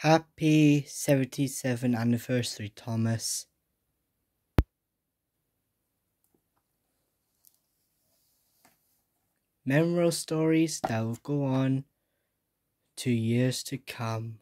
Happy 77th anniversary, Thomas. Memorable stories that will go on to years to come.